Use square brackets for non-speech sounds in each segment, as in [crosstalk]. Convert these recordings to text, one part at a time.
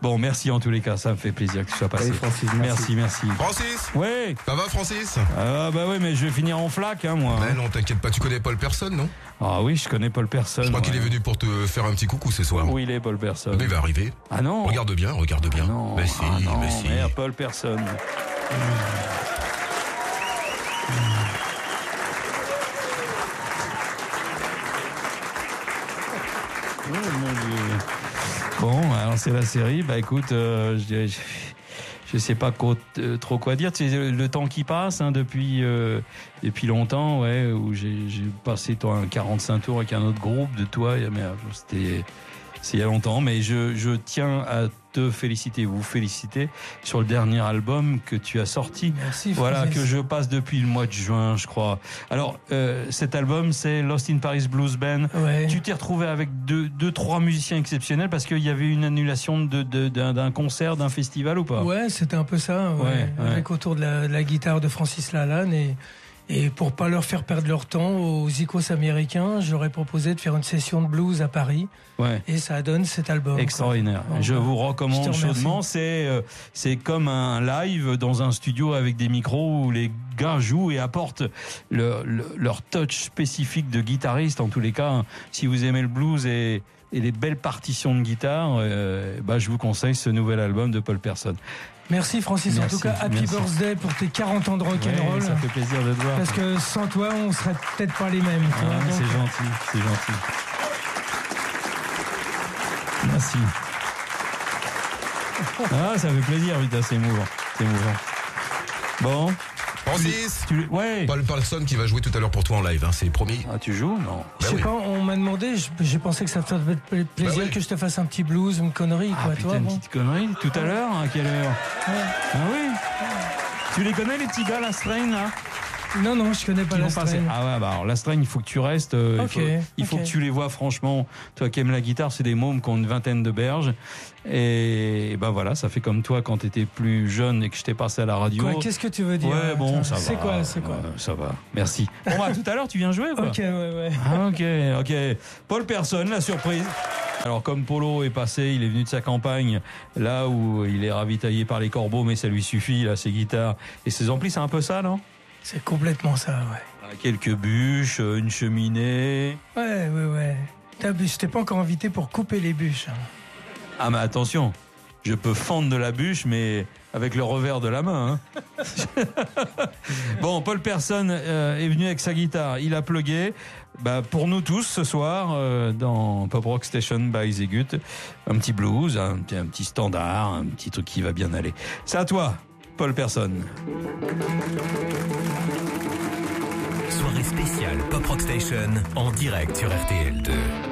Bon, merci en tous les cas, ça me fait plaisir que tu sois passé. Allez, Francis, merci, merci. Francis Ouais. Ça va, Francis? Ah bah oui, mais je vais finir en flaque, hein, moi. Mais non, t'inquiète pas, tu connais Paul Personne, non? Ah oui, je connais Paul Personne. Je crois qu'il est venu pour te faire un petit coucou ce soir. Où il est, Paul Personne Mais il va arriver. Ah non Regarde bien, regarde bien. Ah non, mais si, ah non, mais si. merde, Paul Personne. Oh, mon Dieu. Bon, alors c'est la série. Bah écoute, euh, je, je, je sais pas euh, trop quoi dire. Tu sais, le temps qui passe hein, depuis euh, depuis longtemps, ouais, où j'ai passé toi un 45 tours avec un autre groupe de toi. et, merde, C'était c'est il y a longtemps, mais je, je tiens à te féliciter, vous féliciter sur le dernier album que tu as sorti. Merci. Voilà, Francis. que je passe depuis le mois de juin, je crois. Alors, euh, cet album, c'est Lost in Paris Blues Band. Ouais. Tu t'es retrouvé avec deux, deux, trois musiciens exceptionnels parce qu'il y avait une annulation de, de- d'un, concert, d'un festival ou pas? Ouais, c'était un peu ça, ouais, Ouais, ouais. avec autour de la, de la guitare de Francis Lalanne et et pour pas leur faire perdre leur temps aux icos américains, je leur ai proposé de faire une session de blues à Paris Ouais. et ça donne cet album. Extraordinaire. Je vous je recommande remercie. chaudement. C'est euh, c'est comme un live dans un studio avec des micros où les gars jouent et apportent le- le- leur touch spécifique de guitariste. En tous les cas, si vous aimez le blues et et les belles partitions de guitare, euh, bah, je vous conseille ce nouvel album de Paul Person. Merci Francis, Merci, en tout cas happy merci. birthday pour tes 40 ans de rock'n'roll. Ouais, ça fait plaisir de te voir. parce que sans toi, on serait peut-être pas les mêmes. Ah, c'est gentil, c'est gentil. Merci. Ah, ça fait plaisir, putain, c'est émouvant. C'est émouvant. Bon. Francis Tu, ouais. Paul Personne qui va jouer tout à l'heure pour toi en live, hein, c'est promis. Ah, tu joues Non. Je Bah sais oui. pas, on m'a demandé, je- j'ai pensé que ça te ferait plaisir Bah oui. que je te fasse un petit blues, une connerie, Ah, quoi, putain, toi. une bon. petite connerie. Tout à l'heure, à quelle heure Ouais. Ah oui Tu les connais, les petits gars, la strain, là? Non, non, je connais pas la strain. Ah ouais, bah alors la strain, il faut que tu restes. euh, il faut, il faut ok. que tu les vois, franchement. Toi qui aimes la guitare, c'est des mômes qui ont une vingtaine de berges. Et, ben voilà, ça fait comme toi quand t'étais plus jeune et que je t'ai passé à la radio. Qu'est-ce que tu veux dire Ouais, bon, ça va. C'est quoi, c'est quoi Ouais, Ça va. Merci. Bon, bah, tout à l'heure, tu viens jouer, quoi. Ok, ouais, ouais. Ah, ok, ok. Paul Personne, la surprise. Alors comme Polo est passé, il est venu de sa campagne, là où il est ravitaillé par les corbeaux, mais ça lui suffit, là, ses guitares et ses amplis, c'est un peu ça, non? C'est complètement ça, ouais. Ah, Quelques bûches, euh, une cheminée. Ouais, ouais, ouais. T'as bu- Je t'ai pas encore invité pour couper les bûches. hein. Ah mais attention, je peux fendre de la bûche, mais avec le revers de la main. hein. [laughs] bon, Paul Personne euh, est venu avec sa guitare, il a plugué. Bah, pour nous tous ce soir, euh, dans Pop Rock Station by Zegut, un petit blues, un petit standard, un petit truc qui va bien aller. C'est à toi, Paul Personne. Soirée spéciale Pop Rock Station en direct sur RTL2.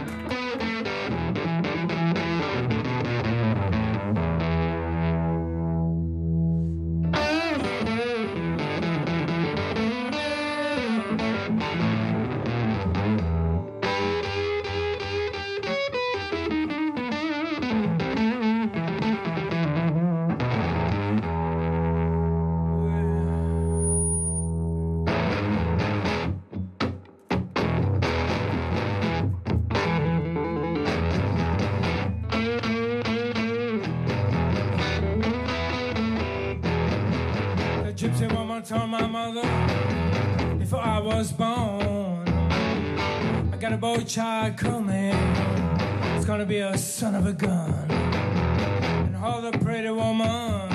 Was born, I got a boy child coming. It's gonna be a son of a gun. And all the pretty woman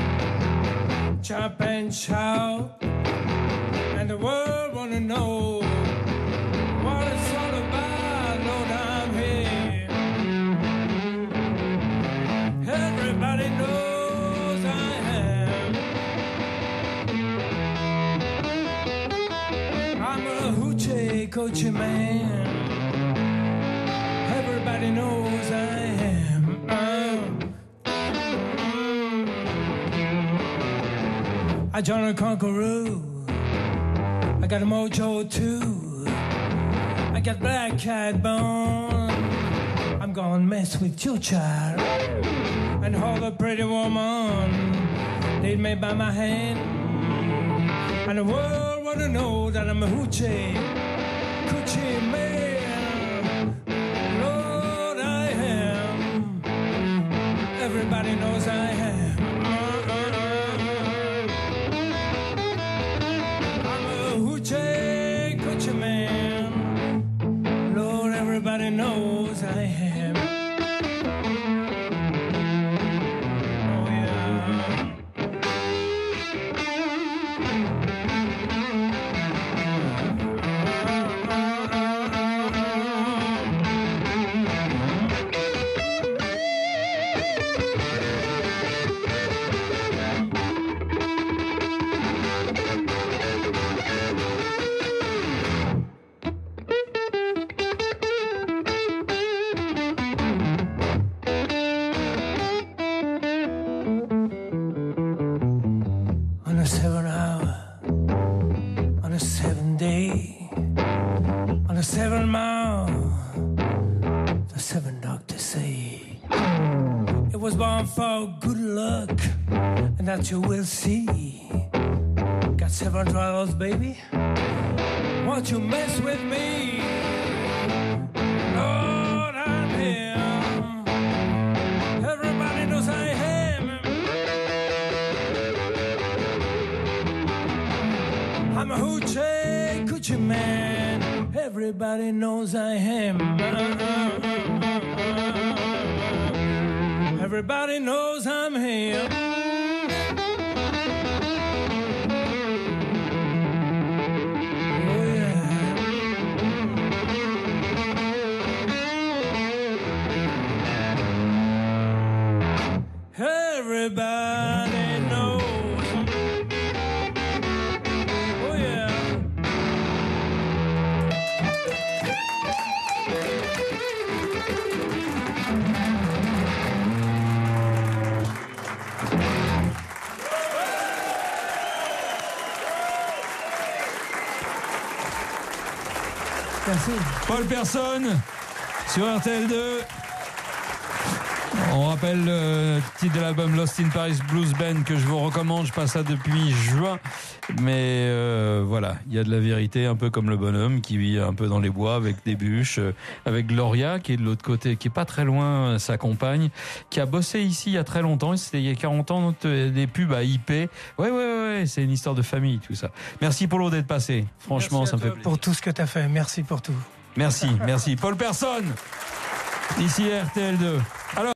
chop and shout, and the world wanna know hoochie coochie man. Everybody knows I am. Um, I joined a conqueror. I got a mojo too. I got black cat bone. I'm gonna mess with your child and all the pretty woman. Lead me by my hand. And the world wanna know that I'm a hoochie, Everybody knows I a seven hour, on a seven day, on a seven mile, the seven doctors say it was born for good luck, and that you will see. Got seven trials, baby. Won't you mess with me? I'm a hoochie coochie man. Everybody knows I am. Everybody knows I'm here. Oh. Everybody knows. Paul Personne sur RTL2. On rappelle le titre de l'album Lost in Paris Blues Band que je vous recommande. Je passe ça depuis juin. Mais euh, voilà, il y a de la vérité, un peu comme le bonhomme qui vit un peu dans les bois avec des bûches, euh, avec Gloria qui est de l'autre côté, qui est pas très loin, euh, sa compagne, qui a bossé ici il y a très longtemps. C'était il y a 40 ans, euh, des pubs à IP. Ouais, ouais, ouais, ouais, c'est une histoire de famille, tout ça. Merci Polo d'être passé. Franchement, Merci ça me fait plaisir. Pour tout ce que tu as fait. Merci pour tout. Merci, merci. Paul Personne, ici RTL2. Alors,